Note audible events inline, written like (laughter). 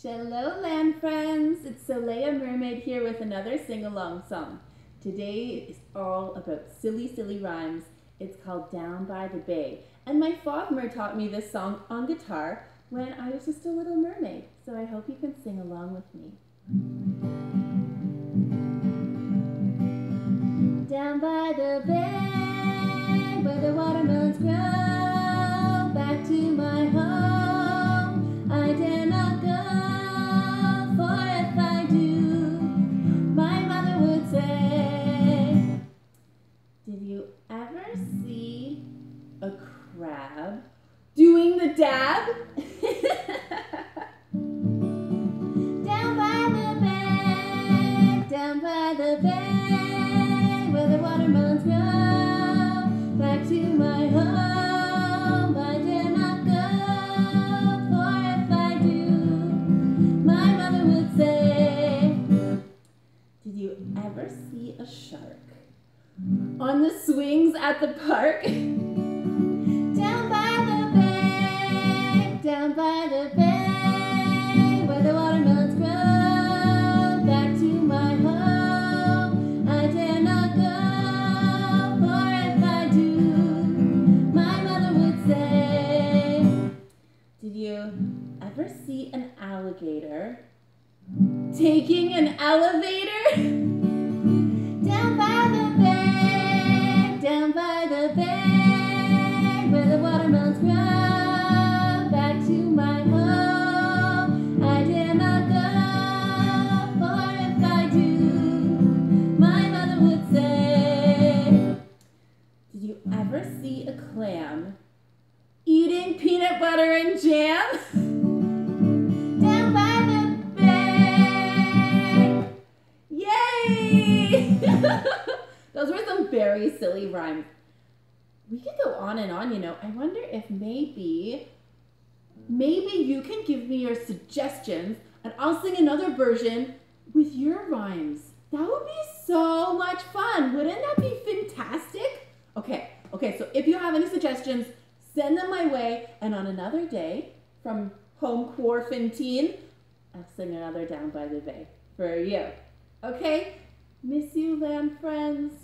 Shalom, land friends. It's Soleia Mermaid here with another sing along song. Today is all about silly, silly rhymes. It's called Down by the Bay. And my father taught me this song on guitar when I was just a little mermaid. So I hope you can sing along with me. Down by the bay, crab doing the dab? (laughs) down by the bay, down by the bay, where the watermelons grow, back to my home. I dare not go, for if I do, my mother would say, Did you ever see a shark on the swings at the park? (laughs) an alligator taking an elevator? Down by the bay, down by the bay, where the watermelons grow, back to my home. I dare not go, for if I do, my mother would say, Did you ever see a clam eating peanut butter and jam? (laughs) Those were some very silly rhymes. We could go on and on, you know. I wonder if maybe, maybe you can give me your suggestions and I'll sing another version with your rhymes. That would be so much fun. Wouldn't that be fantastic? Okay, okay, so if you have any suggestions, send them my way. And on another day from Home Quarantine, I'll sing another Down by the Bay for you. Okay? Miss you, land friends.